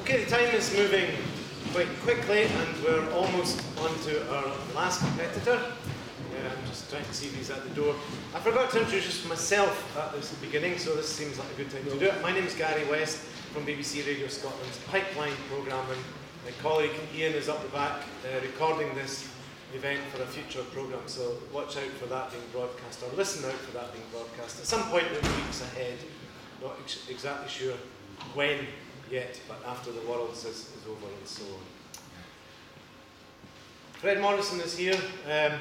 Okay, the time is moving quite quickly and we're almost on to our last competitor. Yeah, I'm just trying to see if he's at the door. I forgot to introduce myself at the beginning, so this seems like a good time to do it. My name is Gary West from BBC Radio Scotland's Pipeline programme and my colleague Ian is up the back uh, recording this event for a future programme, so watch out for that being broadcast or listen out for that being broadcast at some point in the weeks ahead. Not ex exactly sure when yet, but after the Worlds is, is over and so on. Fred Morrison is here. Um,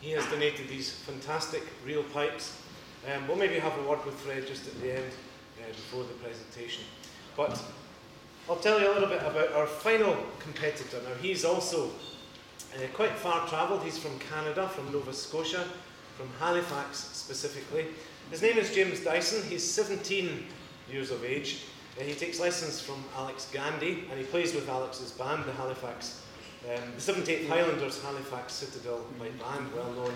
he has donated these fantastic reel pipes. Um, we'll maybe have a word with Fred just at the end uh, before the presentation. But I'll tell you a little bit about our final competitor. Now, he's also uh, quite far travelled. He's from Canada, from Nova Scotia, from Halifax specifically. His name is James Dyson. He's 17 years of age. He takes lessons from Alex Gandy and he plays with Alex's band, the Halifax, um, the 78th Highlanders Halifax Citadel Pipe Band, well known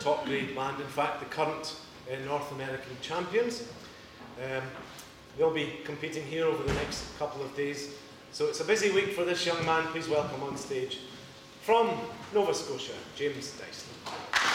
top grade band. In fact, the current uh, North American champions. Um, they'll be competing here over the next couple of days. So it's a busy week for this young man. Please welcome on stage from Nova Scotia, James Dyson.